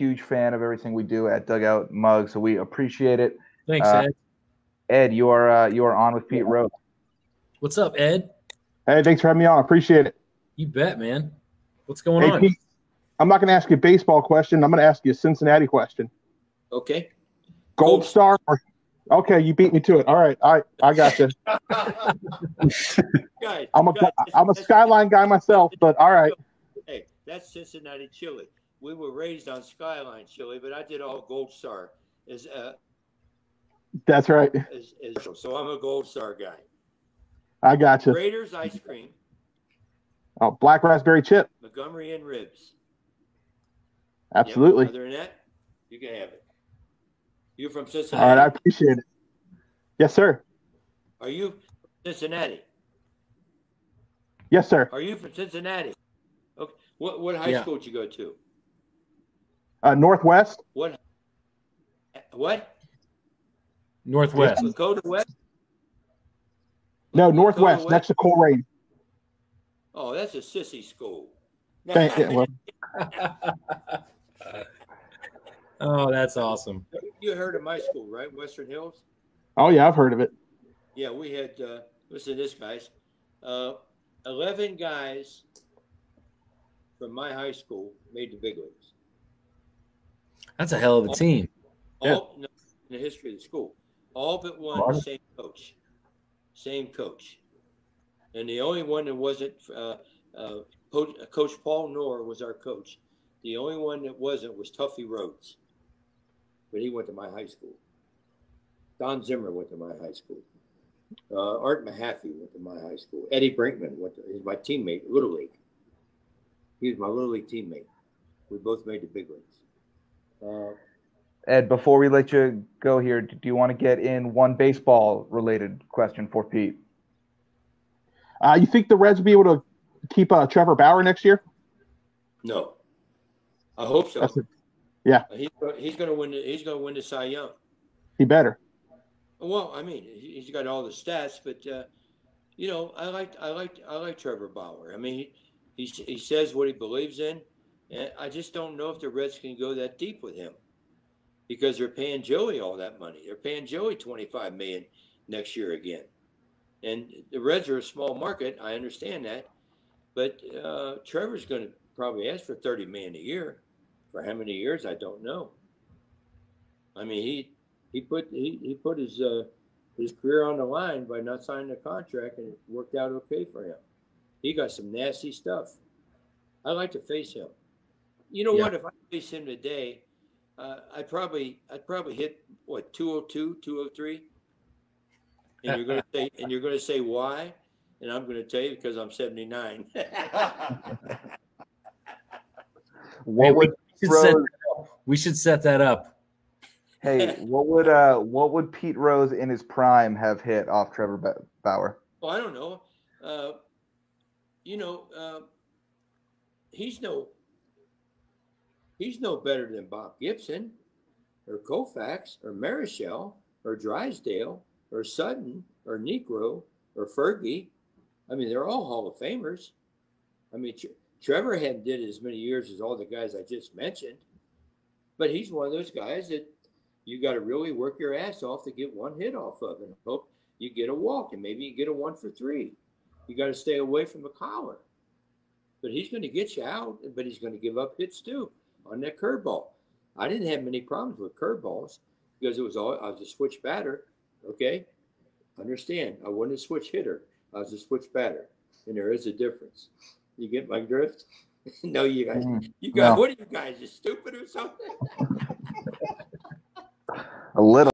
huge fan of everything we do at Dugout Mug, so we appreciate it. Thanks, Uh, Ed. Ed, you are uh, you are on with Pete Rose. What's up, Ed? Hey, thanks for having me on. Appreciate it. You bet, man. What's going Hey, on? Pete, I'm not going to ask you a baseball question. I'm going to ask you a Cincinnati question. Okay. Gold Gold- Star. Or, okay, you beat me to it. All right, I I got you. Guys, I'm a guys, I'm a Skyline guy myself, but all right. Hey, that's Cincinnati chili. We were raised on Skyline chili, but I did all Gold Star. Is uh, That's right. is, is so I'm a Gold Star guy. I got you. Graeter's ice cream, Oh, black raspberry chip. Montgomery Inn ribs. Yep, Absolutely. Other than that, you can have it. You from Cincinnati? right, I appreciate it. Yes, sir. Are you from Cincinnati? Yes, sir. Are you from Cincinnati? Okay. What what high Yeah. school did you go to? Uh, Northwest. What? What? Northwest. Lakota West? No, Lakota Northwest, West? next to Colerain. Oh, that's a sissy school. Thank you. Well, Oh, that's awesome. You heard of my school, right? Western Hills? oh yeah, I've heard of it. Yeah, we had, uh, listen to this, guys. Uh, 11 guys from my high school made the big leagues. That's a hell of a team. Yeah. All no, in the history of the school. All but one, Wow. same coach. Same coach. And the only one that wasn't, uh, uh, coach, coach Paul Nohr was our coach. The only one that wasn't was Tuffy Rhodes. But he went to my high school. Don Zimmer went to my high school. Uh, Art Mahaffey went to my high school. Eddie Brinkman went to, he's my teammate, Little League. He was my Little League teammate. We both made the big leagues. Uh, Ed, before we let you go here, do you want to get in one baseball related question for Pete? Uh, you think the Reds will be able to keep uh, Trevor Bauer next year? no. I hope so. That's it. Yeah. He's, he's going to win. The, he's going to win the Cy Young. He better. Well, I mean, he- he's got all the stats, but uh, you know, I like, I like, I like Trevor Bauer. I mean, he, he he says what he believes in, and I just don't know if the Reds can go that deep with him because they're paying Joey all that money. They're paying Joey twenty five million next year again, and the Reds are a small market. I understand that, but uh, Trevor's going to probably ask for thirty million a year. For how many years, I don't know. I mean, he he put he, he put his uh, his career on the line by not signing a contract, and it worked out okay for him. He got some nasty stuff. I like to face him. You know Yeah. what? If I face him today, uh, I'd probably I'd probably hit what 202, 203. And you're gonna say and you're gonna say why? And I'm gonna tell you because I'm 79. What Hey, we, would should set, Rose, we should set that up. hey, what would uh what would Pete Rose in his prime have hit off Trevor Bauer? Well, I don't know. Uh, you know, uh, he's no he's no better than Bob Gibson, or Koufax, or Marichal or Drysdale, or Sutton, or Niekro, or Fergie. I mean, they're all Hall of Famers. I mean, Tre- Trevor hadn't did as many years as all the guys I just mentioned, but he's one of those guys that you got to really work your ass off to get one hit off of, and hope you get a walk, and maybe you get a one for three. You got to stay away from the collar. But he's going to get you out, but he's going to give up hits too on that curveball. I didn't have many problems with curveballs because it was all I was a switch batter. Okay, understand? I wasn't a switch hitter. I was a switch batter, and there is a difference. You get my drift? no, you guys. Mm, You guys. no. What are you guys? You stupid or something? A little.